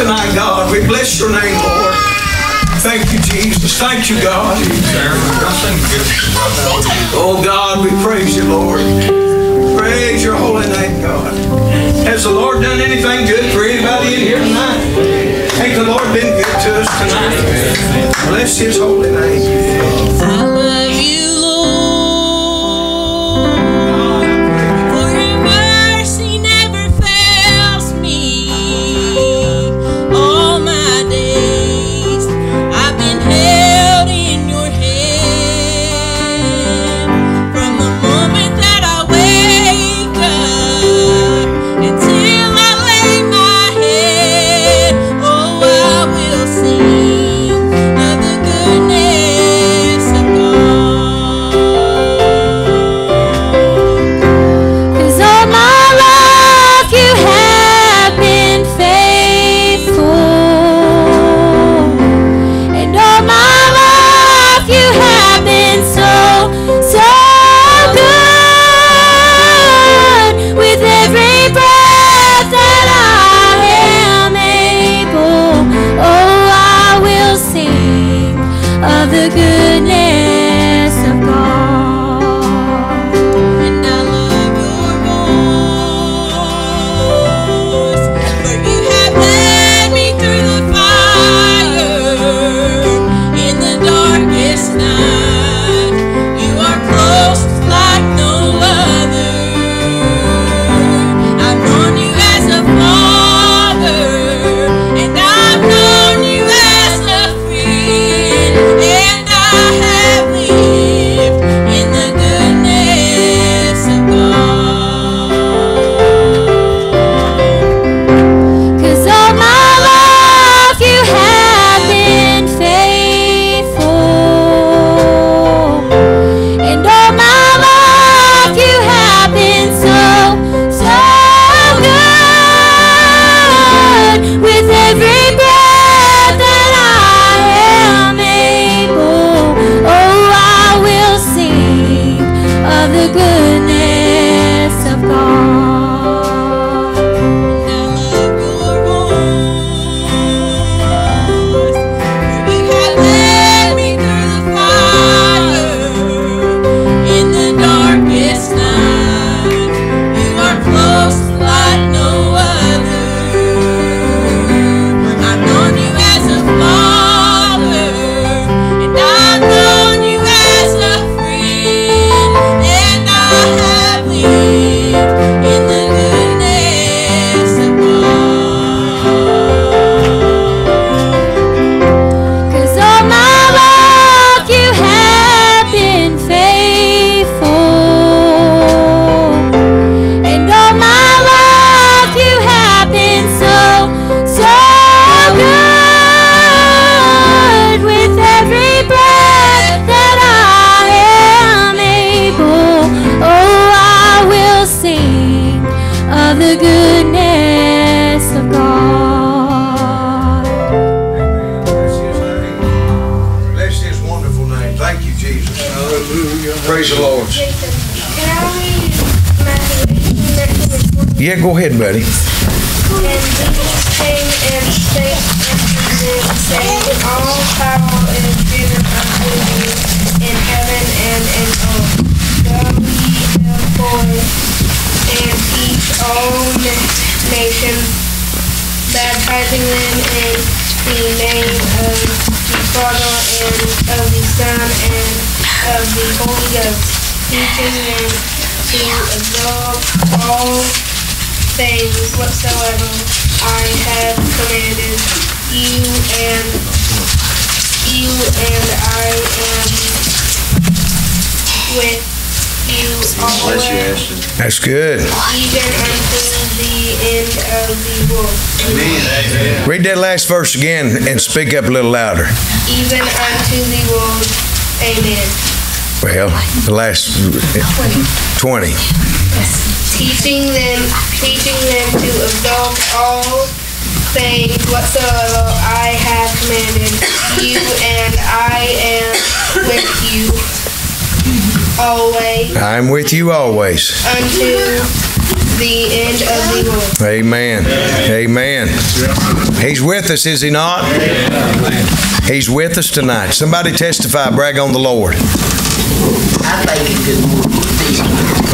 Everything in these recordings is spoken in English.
tonight, God. We bless your name, Lord. Thank you, Jesus. Thank you, God. Oh, God, we praise you, Lord. Praise your holy name, God. Has the Lord done anything good for anybody in here tonight? Ain't the Lord been good to us tonight? Bless his holy name. nation. Baptizing them in the name of the Father and of the Son and of the Holy Ghost, teaching them to observe all things whatsoever I have commanded you and you and I am with that's good. Read that last verse again and speak up a little louder. Even unto the world. Amen. Well, the last 20. 20. Teaching them, teaching them to absorb all things whatsoever I have commanded you, and I am with you always. I'm with you always. Until the end of the world. Amen. Amen. He's with us, is he not? He's with us tonight. Somebody testify, brag on the Lord. I thank you good morning.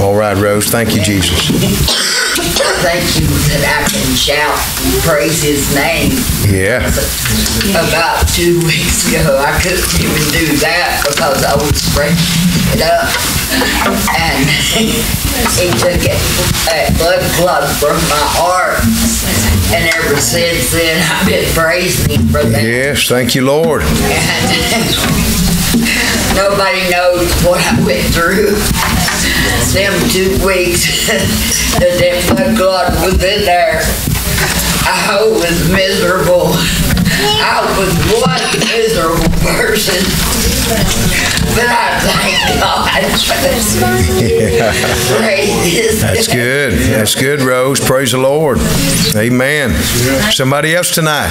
All right, Rose. Thank you, Jesus. Thank you that I can shout, and praise his name. Yeah. About two weeks ago, I couldn't even do that because I was breaking it up. And he took it, that blood clot from my heart. And ever since then, I've been praising him for that. Yes. Thank you, Lord. Nobody knows what I went through. Them two weeks that that blood clot was in there. I was miserable. I was one miserable person. But I thank God. Praise That's good. That's good, Rose. Praise the Lord. Amen. Somebody else tonight.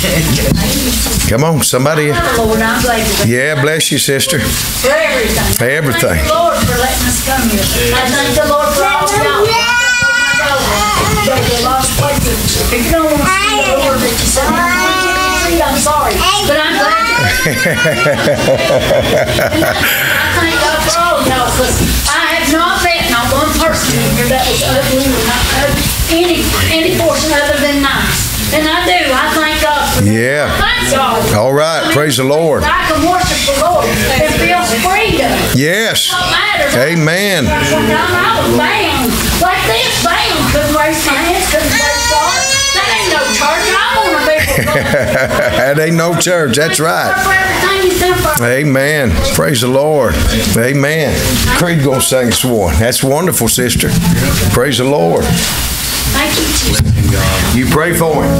Come on, somebody. Lord, I'm Yeah, bless you, sister. for everything. For everything. Thank the Lord for letting us come here. I thank the Lord for all y'all. There's a of places. If you don't want to see the Lord that you say, I'm sorry, but I'm glad. I thank God for all y'all, because I have not met not one person here that was ugly or not any, any portion other than nice. And I do, I thank God for that. Yeah. All right. Praise the Lord. I can worship the Lord and feel freedom. Yes. Amen. I was bound, like this, bound, couldn't raise my hands, couldn't praise God. That ain't no church, I wanna be that ain't no church. That's right. For everything He's done for me. Amen. Praise the Lord. Amen. Creed gonna sing us one. That's wonderful, sister. Praise the Lord. Thank you, Jesus. You pray for him.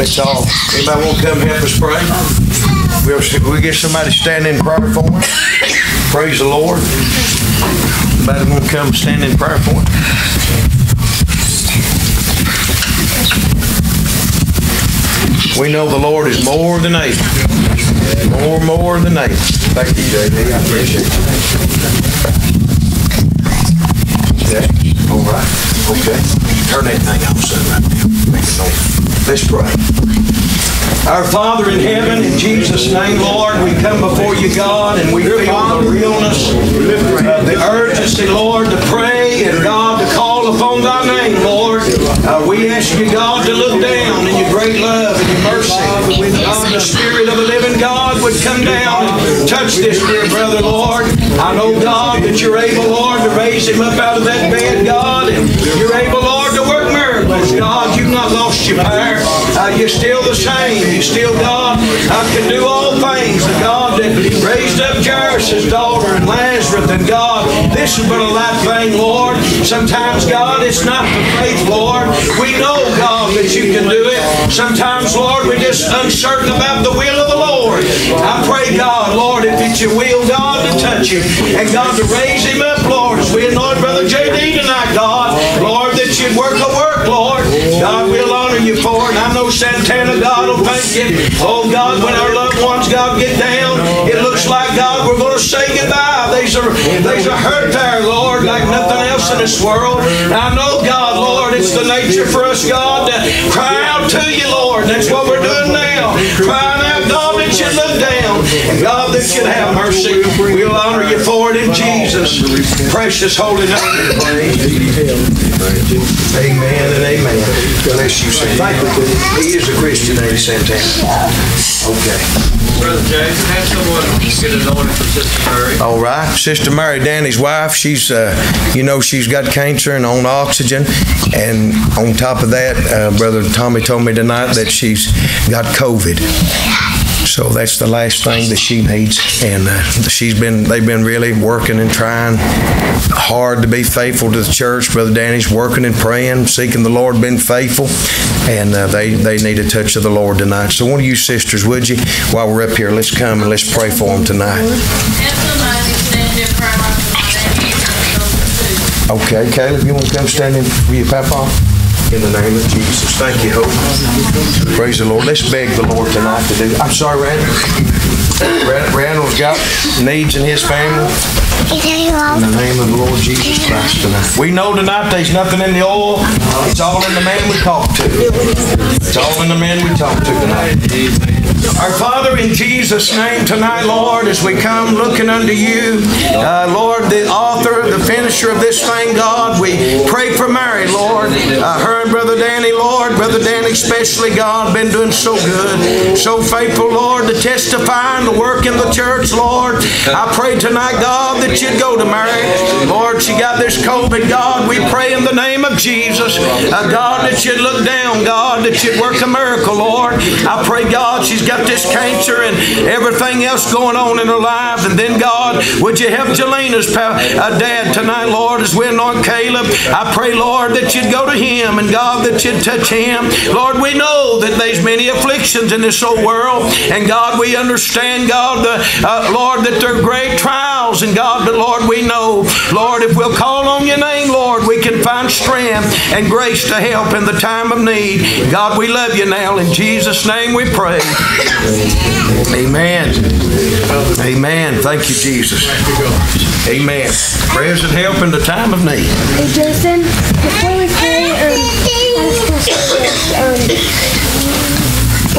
All, let's anybody want to come help us pray? We'll, we get somebody stand in prayer for me? Praise the Lord. Anybody want to come stand in prayer for me? We know the Lord is more than able. More, more than able. Thank you, JD. I appreciate it. Yeah, all right, okay. Turn that thing off, son, right. Make noise. Let's pray. Our Father in heaven, in Jesus' name, Lord, we come before you, God, and we feel the realness, the urgency, Lord, to pray and God to call upon thy name, Lord. Uh, we ask you, God, to look down in your great love and your mercy. God, the Spirit of the living God would come down and touch this dear brother, Lord. I know, God, that you're able, Lord, to raise him up out of that bed, God, and you're able, Lord, to work miracles. God, you've not lost your power. Uh, you're still the same. You're still God. I can do all things. The God that raised up Jairus' daughter and Lazarus and God. This is but a light thing, Lord. Sometimes, God, it's not the faith, Lord. We know, God, that you can do it. Sometimes, Lord, we're just uncertain about the will of the Lord. I pray, God, Lord, if it's your will, God, to touch him and God to raise him up, Lord, as we anoint Brother J.D. tonight, God. Lord, work a work, Lord. God, we'll honor you for it. I know Santana, God, will thank you. Oh, God, when our loved ones, God, get down, it looks like, God, we're going to say goodbye. There's a, there's a hurt there, Lord, like nothing else in this world. And I know, God, Lord, it's the nature for us, God, to cry out to you, Lord. That's what we're doing now. Crying out, God, that you look down. And God, that you'd have mercy. We'll honor you for it in Jesus' precious holy name. Amen and amen. Bless you, sir. Thank you. He is a Christian, he, Santana? Okay. Brother Jason, have someone get anointed for Sister Mary. All right. Sister Mary, Danny's wife, she's, uh, you know, she's got cancer and on oxygen. And on top of that, uh, Brother Tommy told me tonight that she's got COVID. So that's the last thing that she needs. And uh, she's been, they've been really working and trying hard to be faithful to the church. Brother Danny's working and praying, seeking the Lord, been faithful. And uh, they, they need a touch of the Lord tonight. So one of you sisters, would you, while we're up here, let's come and let's pray for them tonight. Okay, Caleb, you want to come stand in for your papa? In the name of Jesus. Thank you, Hope. Praise the Lord. Let's beg the Lord tonight to do. I'm sorry, Randall. Randall's got needs in his family. In the name of the Lord Jesus Christ tonight. We know tonight there's nothing in the oil. It's all in the man we talk to. It's all in the man we talk to tonight. Our Father, in Jesus' name tonight, Lord, as we come looking unto you, uh, Lord, the author, the finisher of this thing, God, we pray for Mary, Lord. Uh, her and Brother Danny, Lord, Brother Danny especially, God, been doing so good, so faithful, Lord, to testify and to work in the church, Lord. I pray tonight, God, that you'd go to Mary. Lord, she got this COVID, God. We pray in the name of Jesus, uh, God, that you'd look down, God, that you'd work a miracle, Lord. I pray, God, she's got this cancer and everything else going on in her life. And then, God, would you help Jelena's pa- uh, dad tonight, Lord, as we anoint Caleb? I pray, Lord, that you'd go to him and, God, that you'd touch him. Lord, we know that there's many afflictions in this old world. And, God, we understand, God, the, uh, Lord, that there are great trials. And, God, but, Lord, we know, Lord, if we'll call on your name, Lord, we can find strength and grace to help in the time of need. God, we love you now. In Jesus' name we pray. Amen. Amen. Thank you, Jesus. Amen. Prayers that help in the time of need. Hey Jason, before we pray, um, Um,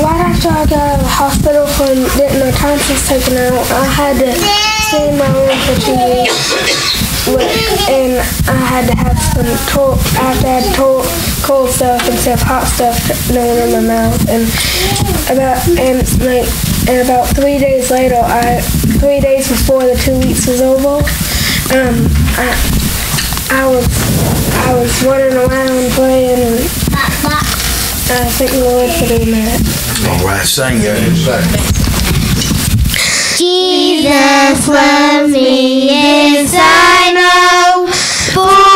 right after I got out of the hospital from getting my tonsils taken out, I had to stay in my room for two weeks. And I had to have some cold, I had to have cold, cold stuff instead of hot stuff going in my mouth. And about and like and about three days later, I three days before the two weeks was over. Um, I, I was I was running around playing, Uh, I thank the Lord for doing that. All right, sing it. Jesus loves me, yes I know, for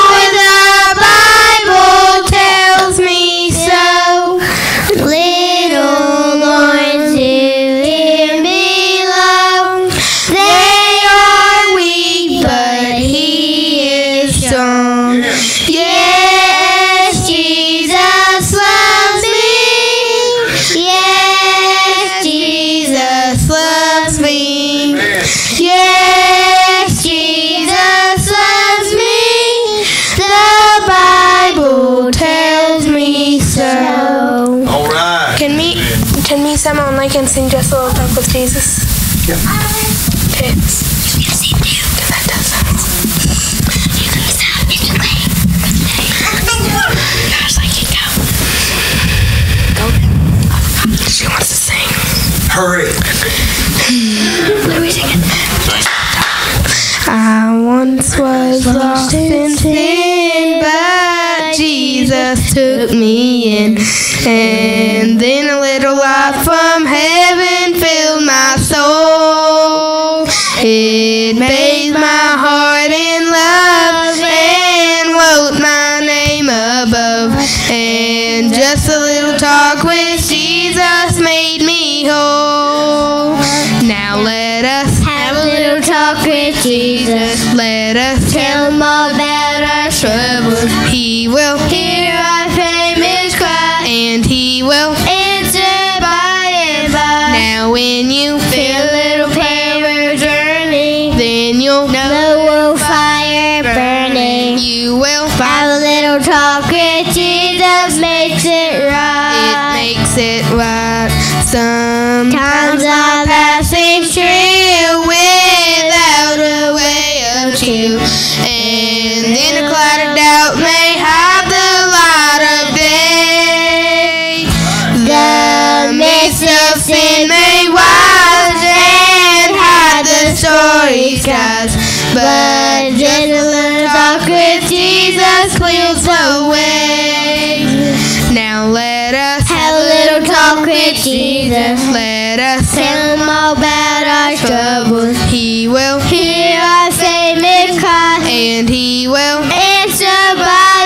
I can sing just a little talk with Jesus? Yeah. Okay. Can that does that? She wants to sing. Hurry. I once was lost in sin, but Jesus took me in. And then a little light from heaven filled my soul. It bathed my heart in love and wrote my name above. And just a little talk with Jesus made me whole. Now let us have a little talk with Jesus. Let us tell him all about our troubles. He will Sometimes I'm passing through without a way of you. And then a cloud of doubt may hide the light of day. The mist of sin may rise and hide the starry skies. But just a little talk with Jesus clears the way. Jesus. Let us tell him all about our troubles. He will hear our faintest cry, and he will answer by.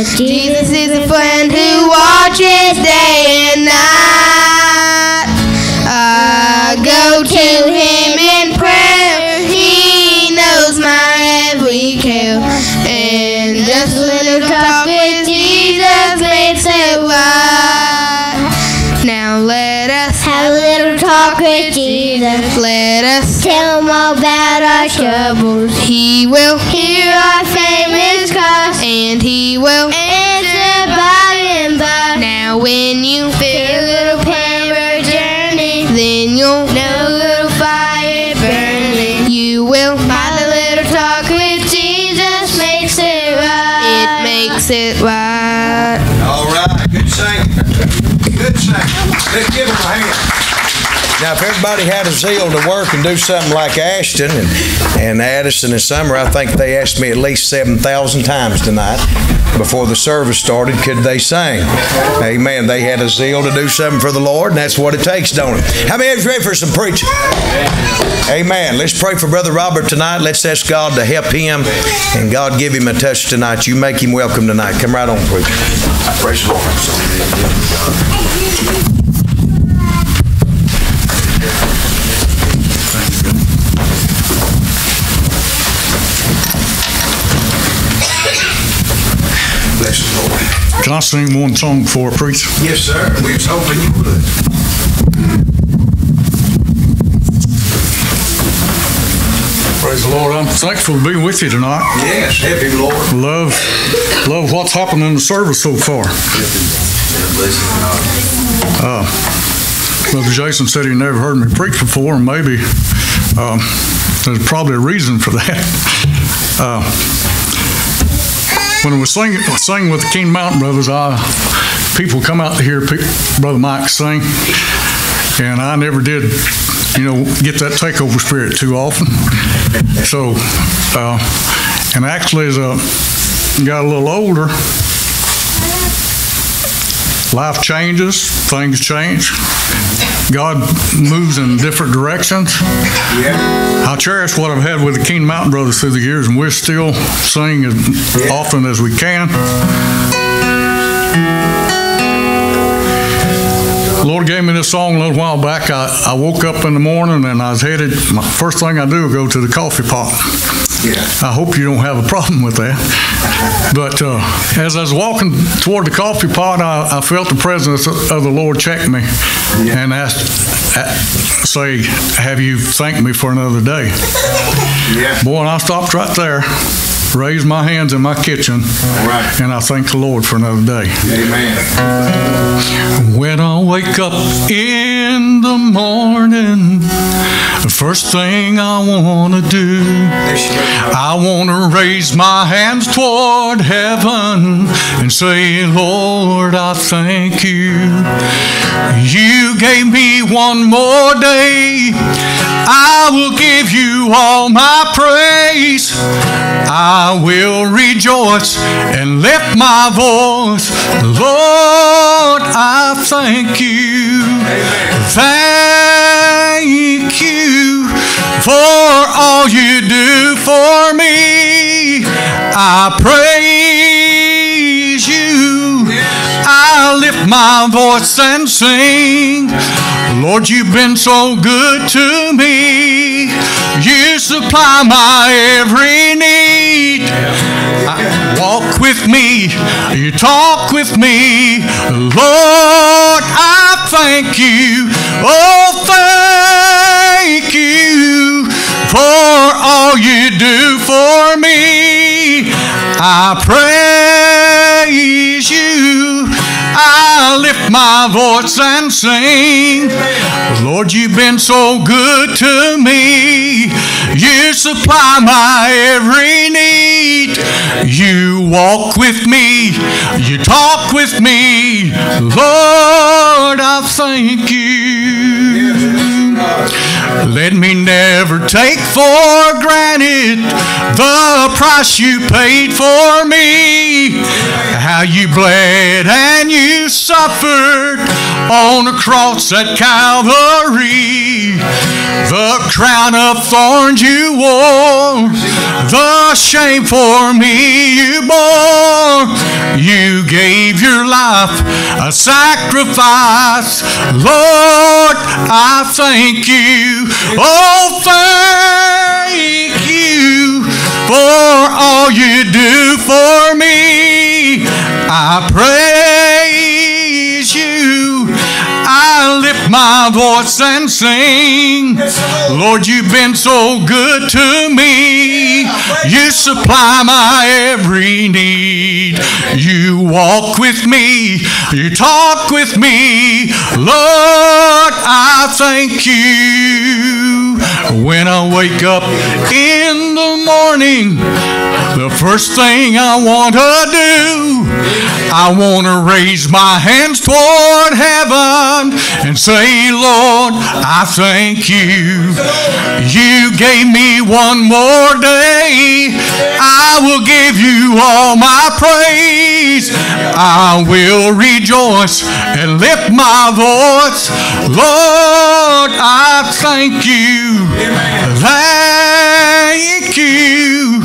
Jesus is a friend who watches day and night. I uh, go to him in prayer. He knows my every care. And just a little talk with Jesus makes it right. Now let us have a little talk with Jesus. Let us tell him all about our troubles. He will hear our famous cries, and he will answer by and by. Now when you feel a little pain or journey, then you'll know a little fire burning. You will have a little talk with Jesus, makes it right. It makes it right. All right. Good singing. Good singing. Let's give him a hand. Now, if everybody had a zeal to work and do something like Ashton and, and Addison and Summer, I think they asked me at least 7,000 times tonight before the service started, could they sing? Amen. They had a zeal to do something for the Lord, and that's what it takes, don't it? How many of you ready for some preaching? Amen. Let's pray for Brother Robert tonight. Let's ask God to help him, and God give him a touch tonight. You make him welcome tonight. Come right on, preacher. Praise the Lord. Bless the Lord. Can I sing one song for a preach? Yes, sir. We was hoping you would. Praise the Lord. I'm thankful to be with you tonight. Yes, him, Lord. Love, love what's happened in the service so far. Uh, Brother Jason said he never heard me preach before, and maybe um, there's probably a reason for that. Uh, when we was singing, singing with the King Mountain Brothers, I, people come out to hear Brother Mike sing, and I never did, you know, get that takeover spirit too often. So, uh, and actually, as I got a little older, life changes, things change. God moves in different directions. Yeah. I cherish what I've had with the King Mountain Brothers through the years, and we're still singing as often as we can. The Lord gave me this song a little while back. I, I woke up in the morning and I was headed, my first thing I do go to the coffee pot. Yeah. I hope you don't have a problem with that. But uh, as I was walking toward the coffee pot, I, I felt the presence of the Lord check me and asked, uh, say, Have you thanked me for another day? Yeah. Boy, and I stopped right there, raised my hands in my kitchen, right. and I thank the Lord for another day. Amen. When I wake up in the morning, the first thing I want to do, I want to raise my hands toward heaven and say, Lord, I thank you. You gave me one more day. I will give you all my praise. I will rejoice and lift my voice. Lord, I thank you. Thank you for all you do for me. I praise you. I lift my voice and sing. Lord, you've been so good to me. You supply my every need. I- walk with me. You talk with me. Lord, I thank you. Oh, thank you for all you do for me. I praise you. I lift my voice and sing. Lord, you've been so good to me. You supply my every need. You walk with me. You talk with me. Lord, I thank you. Let me never take for granted the price you paid for me. How you bled and you suffered on the cross at Calvary. The crown of thorns you wore, the shame for me you bore. You gave life a sacrifice. Lord, I thank you. Oh, thank you for all you do for me. I praise my voice and sing. Lord, you've been so good to me. You supply my every need. You walk with me. You talk with me. Lord, I thank you. When I wake up in the morning, the first thing I want to do, I want to raise my hands toward heaven and say, Lord, I thank you. You gave me one more day. I will give you all my praise. I will rejoice and lift my voice. Lord, I thank you. Thank you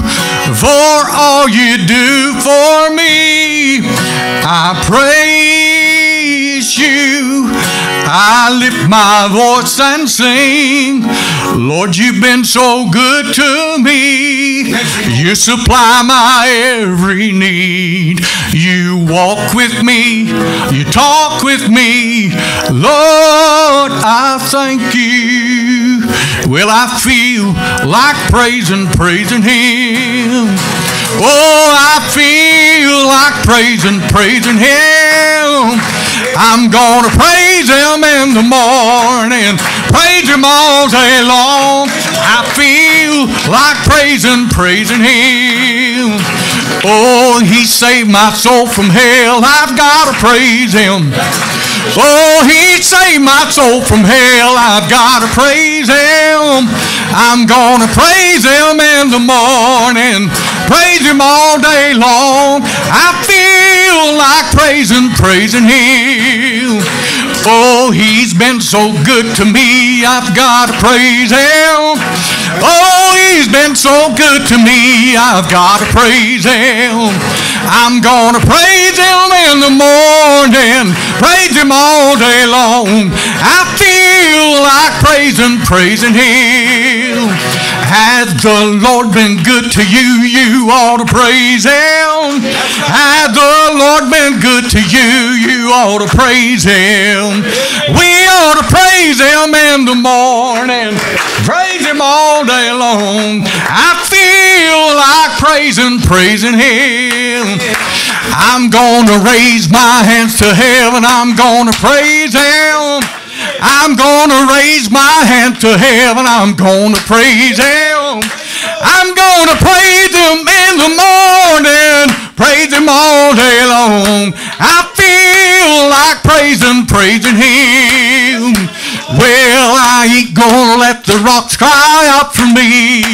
for all you do for me. I praise you. I lift my voice and sing. Lord, you've been so good to me. You supply my every need. You walk with me. You talk with me. Lord, I thank you. Well, I feel like praising, praising Him. Oh, I feel like praising, praising Him. I'm gonna praise Him in the morning, praise Him all day long. I feel like praising, praising Him. Oh, He saved my soul from hell. I've gotta praise Him. Oh, He saved my soul from hell. I've gotta praise Him. I'm gonna praise Him in the morning, praise Him all day long. I feel like praising, praising Him. Oh, He's been so good to me. I've gotta praise Him. Oh, He's been so good to me. I've gotta praise Him. I'm gonna praise Him in the morning, praise Him all day long. I feel like praising, praising Him. Has the Lord been good to you? You ought to praise Him. Has the Lord been good to you? You ought to praise Him. We ought to praise Him in the morning, praise Him all day long. I feel like praising, praising Him. I'm gonna raise my hands to heaven. I'm gonna praise Him. I'm gonna raise my hand to heaven. I'm gonna praise Him. I'm gonna praise Him in the morning, praise Him all day long. I feel like praising, praising Him. Well, I ain't gonna let the rocks cry out for me.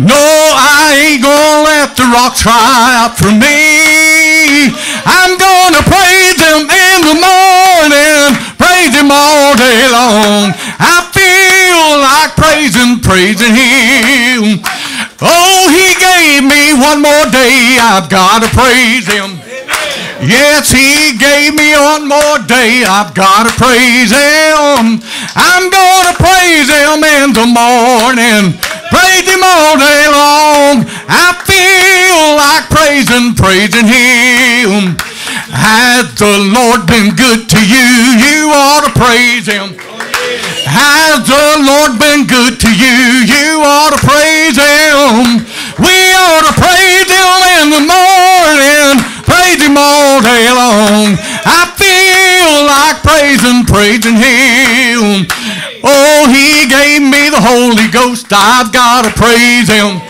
No, I ain't gonna let the rocks cry out for me. I'm gonna praise Him in the morning, praise Him all day long. I feel like praising, praising Him. Oh, He gave me one more day. I've got to praise Him. Yes, He gave me one more day. I've got to praise Him. I'm gonna praise Him in the morning. Praise Him all day long. I feel like praising, praising Him. Has the Lord been good to you? You ought to praise Him. Has the Lord been good to you? You ought to praise long. I feel like praising, praising Him. Oh, He gave me the Holy Ghost. I've got to praise Him.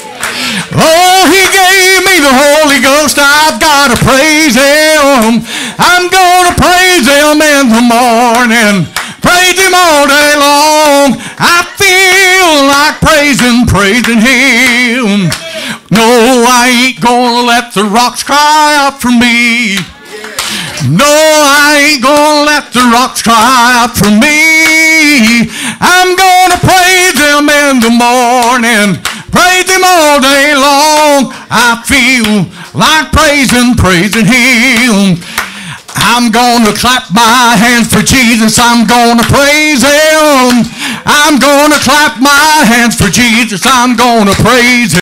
Oh, He gave me the Holy Ghost. I've got to praise Him. I'm going to praise Him in the morning. Praise Him all day long. I feel like praising, praising Him. No, I ain't gonna let the rocks cry out for me. No, I ain't gonna let the rocks cry out for me. I'm gonna praise Him in the morning. Praise Him all day long. I feel like praising, praising Him. I'm gonna clap my hands for Jesus. I'm gonna praise Him. I'm gonna clap my hands for Jesus. I'm gonna praise Him.